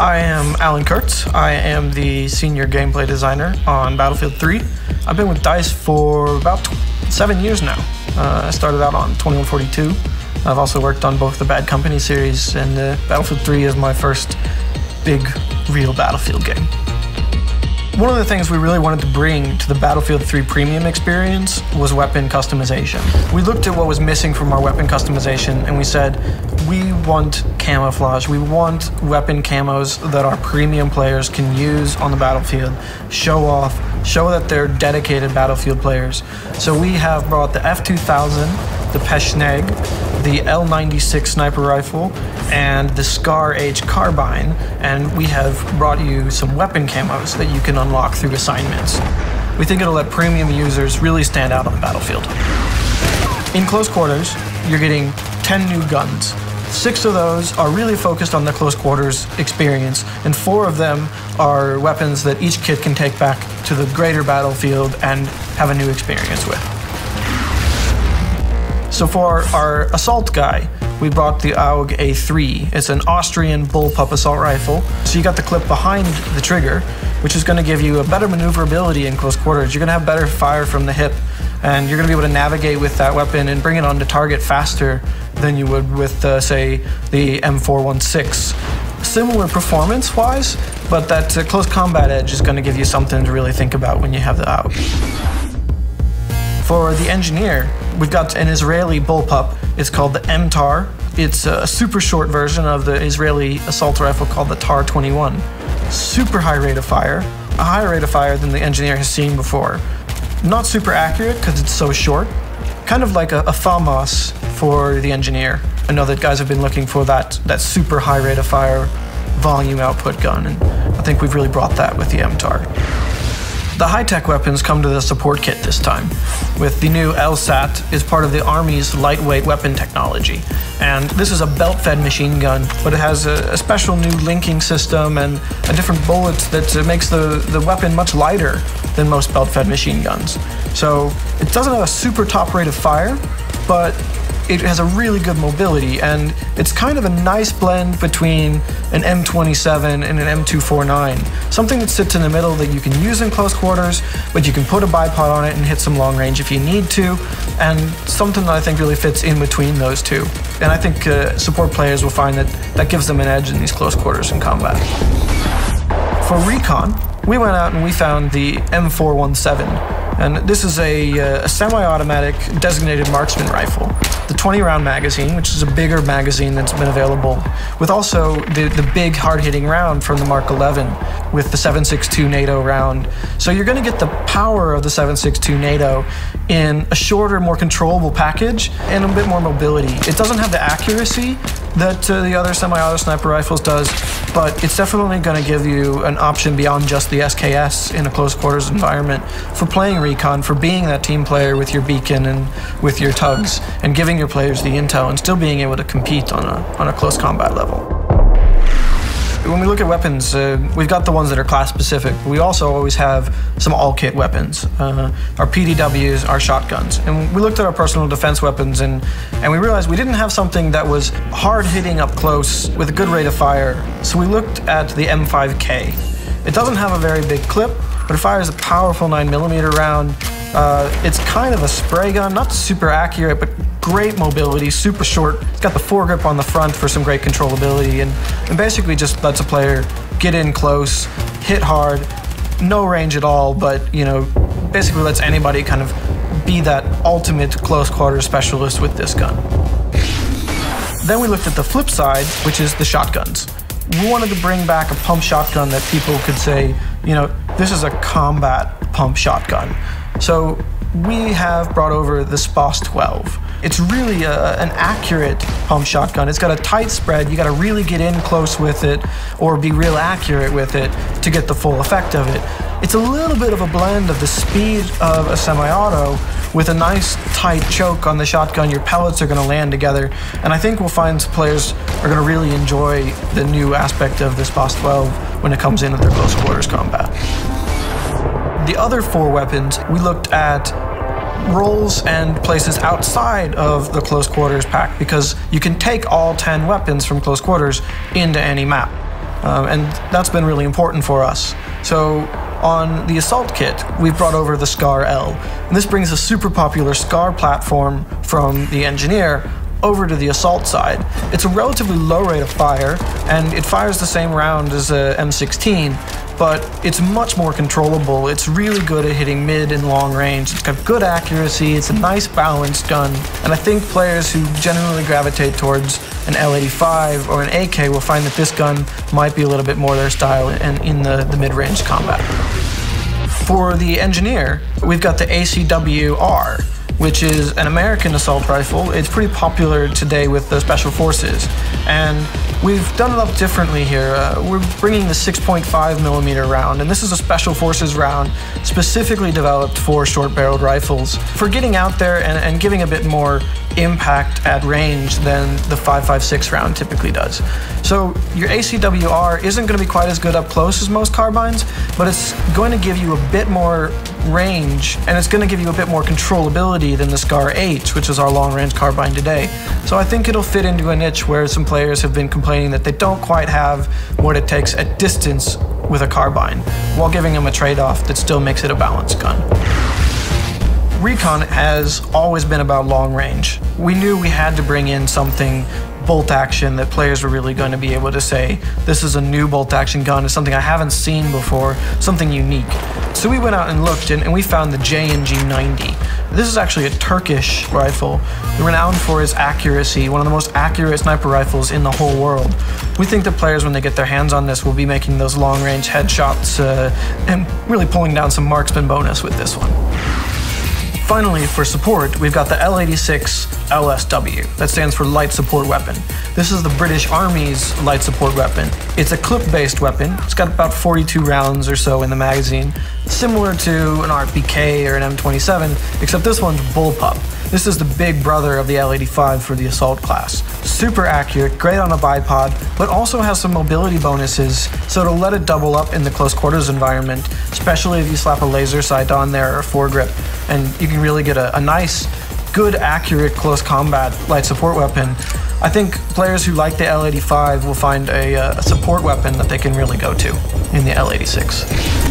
I am Alan Kertz. I am the senior gameplay designer on Battlefield 3. I've been with DICE for about seven years now. Uh, I started out on 2142. I've also worked on both the Bad Company series, and uh, Battlefield 3 is my first big, real Battlefield game. One of the things we really wanted to bring to the Battlefield 3 premium experience was weapon customization. We looked at what was missing from our weapon customization and we said, we want camouflage. We want weapon camos that our premium players can use on the battlefield, show off, show that they're dedicated Battlefield players. So we have brought the F2000, the Pecheneg, the L96 sniper rifle, and the Scar H carbine, and we have brought you some weapon camos that you can unlock through assignments. We think it'll let premium users really stand out on the battlefield. In close quarters, you're getting 10 new guns. Six of those are really focused on the close quarters experience, and four of them are weapons that each kit can take back to the greater battlefield and have a new experience with. So for our assault guy, we brought the AUG A3. It's an Austrian bullpup assault rifle. So you got the clip behind the trigger, which is going to give you a better maneuverability in close quarters. You're going to have better fire from the hip, and you're going to be able to navigate with that weapon and bring it onto target faster than you would with, uh, say, the M416. Similar performance-wise, but that uh, close combat edge is going to give you something to really think about when you have the AUG. For the engineer, we've got an Israeli bullpup. It's called the MTAR. It's a super short version of the Israeli assault rifle called the TAR 21. Super high rate of fire, a higher rate of fire than the engineer has seen before. Not super accurate because it's so short. Kind of like a, a FAMAS for the engineer. I know that guys have been looking for that, that super high rate of fire volume output gun, and I think we've really brought that with the MTAR. The high-tech weapons come to the support kit this time, with the new LSAT is part of the Army's lightweight weapon technology. And this is a belt-fed machine gun, but it has a, a, special new linking system and a different bullet that uh, makes the, the weapon much lighter than most belt-fed machine guns. So it doesn't have a super top rate of fire, but it has a really good mobility, and it's kind of a nice blend between an M27 and an M249. Something that sits in the middle that you can use in close quarters, but you can put a bipod on it and hit some long range if you need to, and something that I think really fits in between those two. And I think uh, support players will find that that gives them an edge in these close quarters in combat. For recon, we went out and we found the M417. And this is a, uh, a semi-automatic designated marksman rifle. The 20 round magazine, which is a bigger magazine that's been available, with also the, the big hard hitting round from the Mark 11 with the 7.62 NATO round. So you're going to get the power of the 7.62 NATO in a shorter, more controllable package and a bit more mobility. It doesn't have the accuracy that uh, the other semi-auto sniper rifles does, but it's definitely going to give you an option beyond just the SKS in a close quarters environment for playing recon, for being that team player with your beacon and with your tugs, and giving your players the intel and still being able to compete on a, on a close combat level when we look at weapons, uh, we've got the ones that are class specific. We also always have some all kit weapons, uh, our PDWs, our shotguns. And we looked at our personal defense weapons and, and we realized we didn't have something that was hard hitting up close with a good rate of fire. So we looked at the MP5K. It doesn't have a very big clip, but it fires a powerful 9mm round. Uh, it's kind of a spray gun, not super accurate, but great mobility, super short. It's got the foregrip on the front for some great controllability, and, and basically just lets a player get in close, hit hard, no range at all, but you know, basically lets anybody kind of be that ultimate close quarter specialist with this gun. Then we looked at the flip side, which is the shotguns. We wanted to bring back a pump shotgun that people could say, you know, this is a combat pump shotgun. So we have brought over the SPAS 12. It's really a, an accurate pump shotgun. It's got a tight spread. You got to really get in close with it or be real accurate with it to get the full effect of it. It's a little bit of a blend of the speed of a semi-auto with a nice tight choke on the shotgun. Your pellets are going to land together, and I think we'll find players are going to really enjoy the new aspect of this SPAS 12 when it comes into their close quarters combat. The other four weapons, we looked at roles and places outside of the close quarters pack because you can take all 10 weapons from close quarters into any map. um, and that's been really important for us. So on the Assault kit, we've brought over the SCAR L. And this brings a super popular SCAR platform from the Engineer over to the assault side. It's a relatively low rate of fire, and it fires the same round as a M16, but it's much more controllable. It's really good at hitting mid and long range. It's got good accuracy, it's a nice balanced gun, and I think players who generally gravitate towards an L85 or an AK will find that this gun might be a little bit more their style in, in the, the mid-range combat. For the engineer, we've got the ACW-R, which is an American assault rifle. It's pretty popular today with the Special Forces. And we've done it up differently here. Uh, we're bringing the 6.5 millimeter round, and this is a Special Forces round specifically developed for short barreled rifles for getting out there and, and giving a bit more impact at range than the 5.56 round typically does. So your ACWR isn't going to be quite as good up close as most carbines, but it's going to give you a bit more range and it's going to give you a bit more controllability than the SCAR H, which is our long range carbine today. So I think it'll fit into a niche where some players have been complaining that they don't quite have what it takes at distance with a carbine, while giving them a trade off that still makes it a balanced gun. Recon has always been about long range. We knew we had to bring in something bolt action that players were really going to be able to say, this is a new bolt action gun, it's something I haven't seen before, something unique. So we went out and looked and, and we found the JNG 90. This is actually a Turkish rifle, renowned for its accuracy, one of the most accurate sniper rifles in the whole world. We think that players, when they get their hands on this, will be making those long range headshots uh, and really pulling down some marksman bonus with this one. Finally, for support, we've got the L86 LSW. That stands for Light Support Weapon. This is the British Army's light support weapon. It's a clip-based weapon. It's got about 42 rounds or so in the magazine, similar to an RPK or an M27, except this one's bullpup. This is the big brother of the L85 for the assault class. Super accurate, great on a bipod, but also has some mobility bonuses, so it'll let it double up in the close quarters environment, especially if you slap a laser sight on there or foregrip, and you can really get a, a nice, good, accurate close combat light support weapon. I think players who like the L85 will find a, uh, a support weapon that they can really go to in the L86.